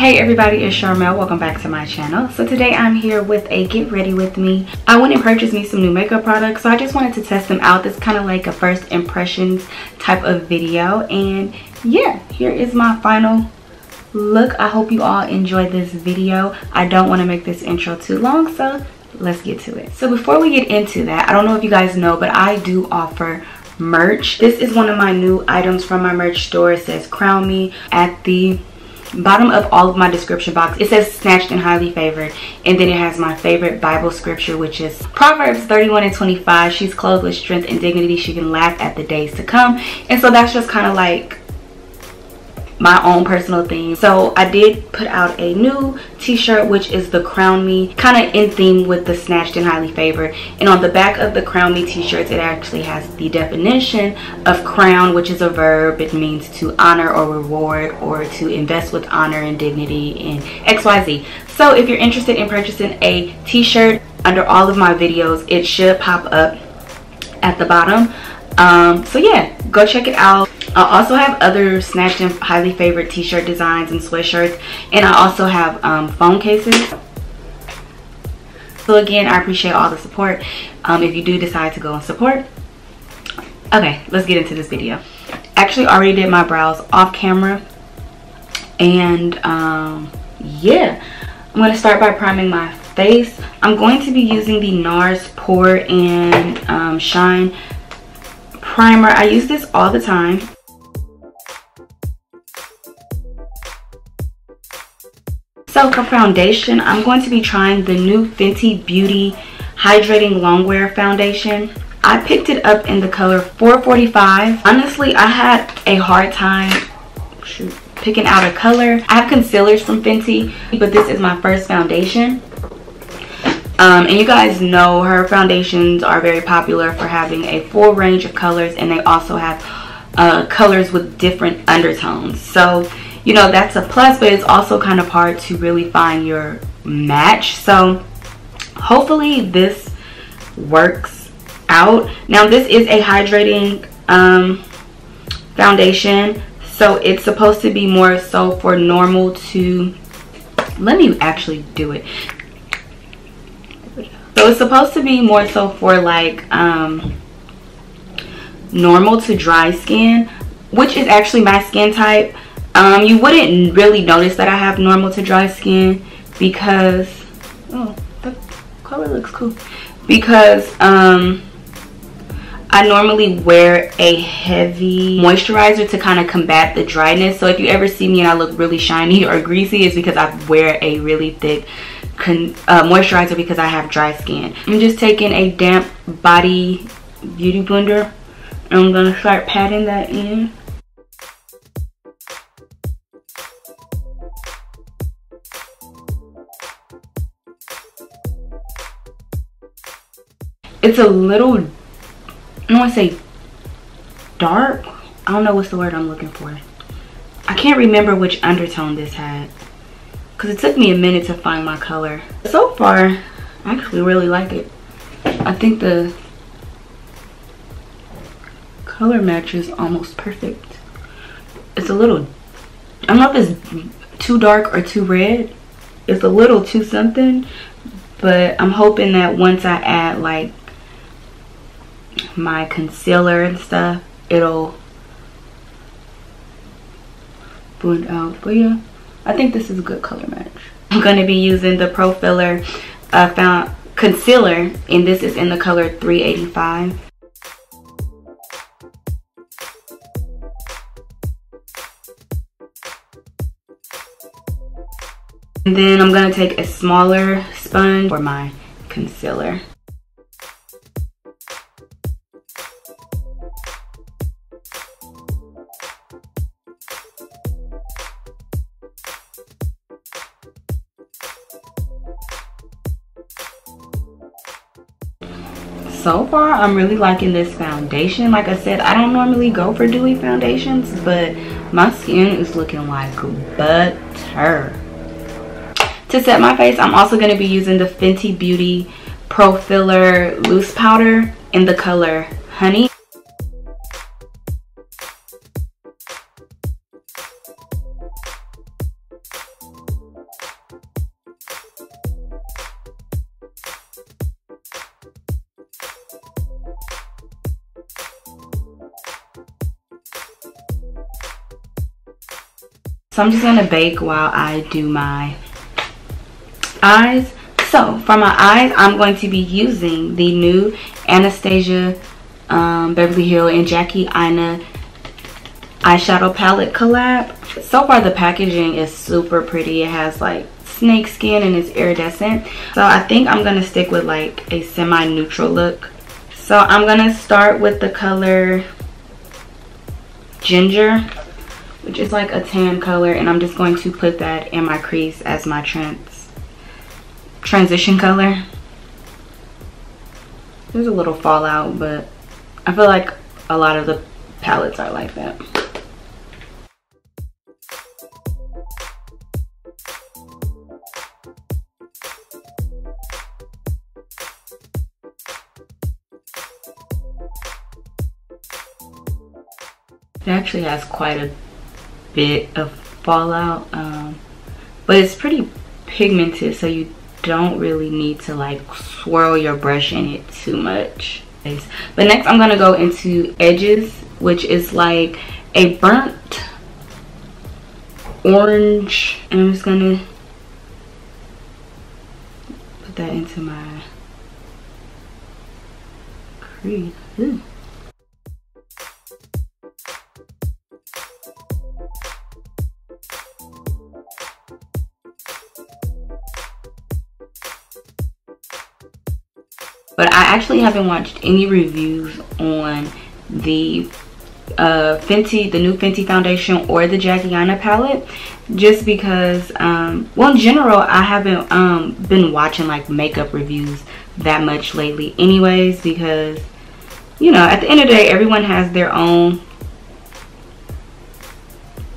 Hey everybody, it's Sharmel. Welcome back to my channel. So today I'm here with a get ready with me. I went and purchased me some new makeup products, so I just wanted to test them out. This kind of like a first impressions type of video. And yeah, here is my final look. I hope you all enjoyed this video. I don't want to make this intro too long, so let's get to it. So before we get into that, I don't know if you guys know, but I do offer merch. This is one of my new items from my merch store. It says crown me at the bottom of all of my description box it says snatched and highly favored. And then it has my favorite bible scripture which is proverbs 31 and 25 she's clothed with strength and dignity. She can laugh at the days to come. And so that's just kind of like my own personal theme. So I did put out a new t-shirt which is the Crown Me, kind of in theme with the Snatched and Highly Favored. And on the back of the Crown Me t-shirts it actually has the definition of crown which is a verb. It means to honor or reward or to invest with honor and dignity in XYZ. So if you're interested in purchasing a t-shirt under all of my videos it should pop up at the bottom. Um, so yeah, go check it out. I also have other snatched and highly favorite t-shirt designs and sweatshirts. And I also have um, phone cases. So again, I appreciate all the support. Um, if you do decide to go and support. Okay, let's get into this video. Actually already did my brows off camera. And um, yeah, I'm going to start by priming my face. I'm going to be using the NARS Pore and um, Shine primer. I use this all the time. So for foundation, I'm going to be trying the new Fenty Beauty Hydrating Longwear Foundation. I picked it up in the color 445. Honestly, I had a hard time shoot, picking out a color. I have concealers from Fenty, but this is my first foundation. Um, and you guys know her foundations are very popular for having a full range of colors and they also have uh, colors with different undertones. So you know that's a plus but it's also kind of hard to really find your match. So hopefully this works out. Now this is a hydrating um, foundation so it's supposed to be more so for normal to let me actually do it. So it's supposed to be more so for like um, normal to dry skin which is actually my skin type um, you wouldn't really notice that I have normal to dry skin because, oh, the color looks cool. Because um, I normally wear a heavy moisturizer to kind of combat the dryness. So if you ever see me and I look really shiny or greasy, it's because I wear a really thick uh, moisturizer because I have dry skin. I'm just taking a damp body beauty blender. And I'm going to start patting that in. It's a little I want to say dark. I don't know what's the word I'm looking for. I can't remember which undertone this had because it took me a minute to find my color. So far I actually really like it. I think the color match is almost perfect. It's a little I don't know if it's too dark or too red. It's a little too something but I'm hoping that once I add like my concealer and stuff, it'll blend out. But yeah, I think this is a good color match. I'm going to be using the Pro Filt'r uh, found concealer, and this is in the color 385. And then I'm going to take a smaller sponge for my concealer. So far i'm really liking this foundation. Like i said i don't normally go for dewy foundations but my skin is looking like butter. To set my face i'm also going to be using the fenty beauty pro filt'r loose powder in the color honey So I'm just gonna bake while I do my eyes. So for my eyes, I'm going to be using the new Anastasia um, Beverly Hill and Jackie Aina eyeshadow palette collab. So far the packaging is super pretty. It has like snake skin and it's iridescent. So I think I'm to stick with like a semi-neutral look. So I'm to start with the color Ginger which is like a tan color and I'm just going to put that in my crease as my trans transition color. There's a little fallout but I feel like a lot of the palettes are like that. It actually has quite a bit of fallout um, but it's pretty pigmented so you don't really need to like swirl your brush in it too much. But next i'm gonna go into edges which is like a burnt orange. And i'm just gonna put that into my crease. Ooh. But I actually haven't watched any reviews on the uh, Fenty, the new Fenty foundation or the Jackie Aina palette just because, um, well in general I haven't um, been watching like makeup reviews that much lately anyways because you know at the end of the day everyone has their own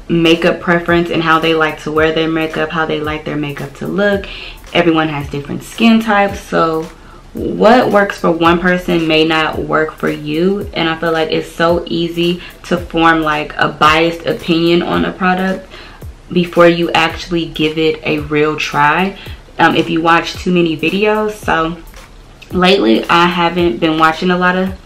makeup preference and how they like to wear their makeup, how they like their makeup to look. Everyone has different skin types so what works for one person may not work for you. And i feel like it's so easy to form like a biased opinion on a product before you actually give it a real try. Um, if you watch too many videos so lately i haven't been watching a lot of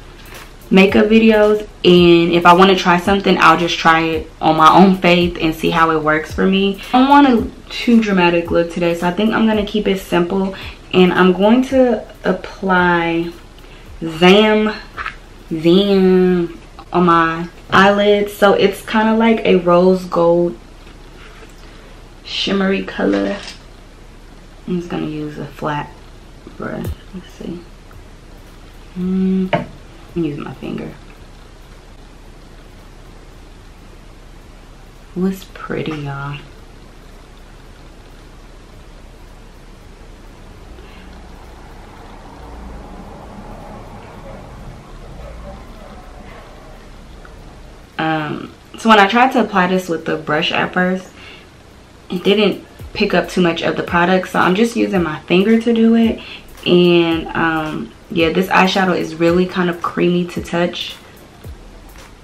makeup videos. And if i want to try something i'll just try it on my own faith and see how it works for me. I don't want a too dramatic look today so i think i'm going to keep it simple and I'm going to apply Zam Zam on my eyelids. So it's kind of like a rose gold shimmery color. I'm just gonna use a flat brush. Let's see. Mm, I'm using my finger. Was pretty y'all um, so when I tried to apply this with the brush at first it didn't pick up too much of the product. So I'm just using my finger to do it. And um, yeah this eyeshadow is really kind of creamy to touch.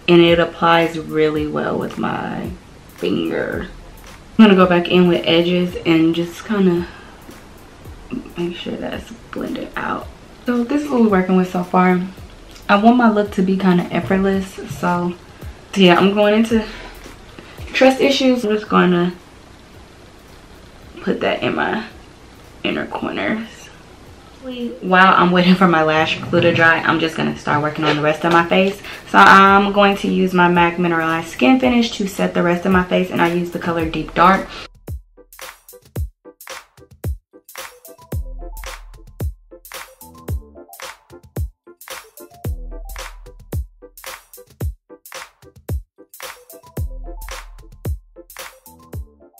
And it applies really well with my finger. I'm gonna go back in with edges and just kind of make sure that's blended out. So this is what we're working with so far. I want my look to be kind of effortless so so yeah i'm going into trust issues. I'm just going to put that in my inner corners. While i'm waiting for my lash glue to dry i'm just going to start working on the rest of my face. So i'm going to use my mac mineralized skin finish to set the rest of my face and i use the color deep dark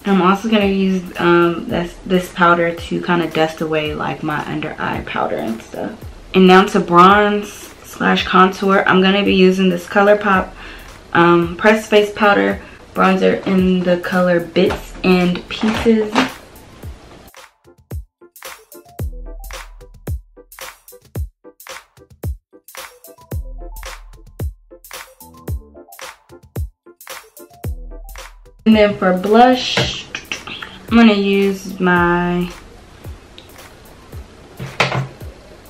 I'm also to use um, this, this powder to kind of dust away like my under eye powder and stuff. And now to bronze slash contour, I'm to be using this ColourPop um, pressed face powder bronzer in the color Bits and Pieces. And then for blush, I'm going to use my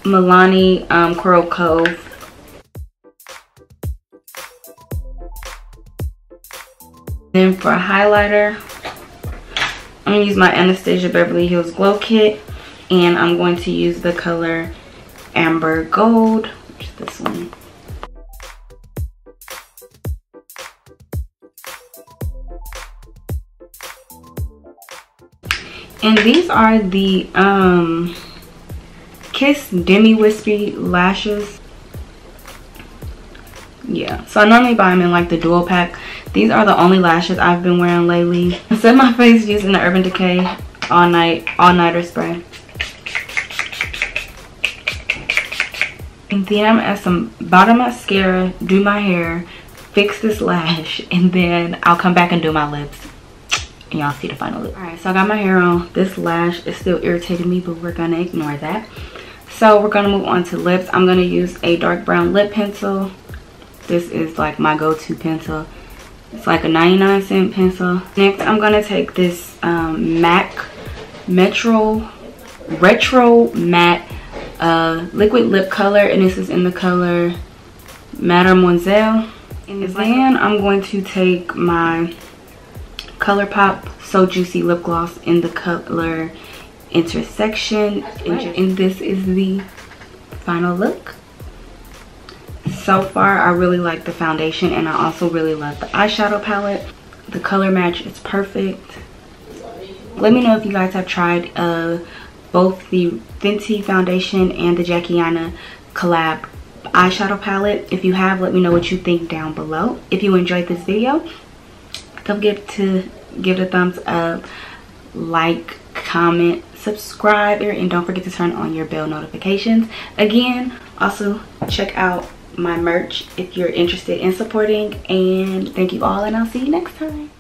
Milani um, Coral Cove. Then for a highlighter, I'm going to use my Anastasia Beverly Hills Glow Kit. And I'm going to use the color Amber Gold, which is this one. And these are the um, Kiss Demi Wispy Lashes. Yeah, so I normally buy them in like the dual pack. These are the only lashes I've been wearing lately. I set my face using the Urban Decay All Night All Nighter Spray. And then I'm add some bottom mascara, do my hair, fix this lash, and then I'll come back and do my lips and y'all see the final look. All right, so I got my hair on. This lash is still irritating me, but we're gonna ignore that. So we're gonna move on to lips. I'm gonna use a dark brown lip pencil. This is like my go-to pencil. It's like a 99 cent pencil. Next, I'm gonna take this um, MAC Metro Retro Matte uh, liquid lip color, and this is in the color Mademoiselle. And then I'm going to take my ColourPop So Juicy Lip Gloss in the color Intersection. And this is the final look. So far, I really like the foundation and I also really love the eyeshadow palette. The color match is perfect. Let me know if you guys have tried uh, both the Fenty foundation and the Jackie Aina collab eyeshadow palette. If you have, let me know what you think down below. If you enjoyed this video, don't forget to give it a thumbs up like comment subscribe and don't forget to turn on your bell notifications. Again also check out my merch if you're interested in supporting and thank you all and i'll see you next time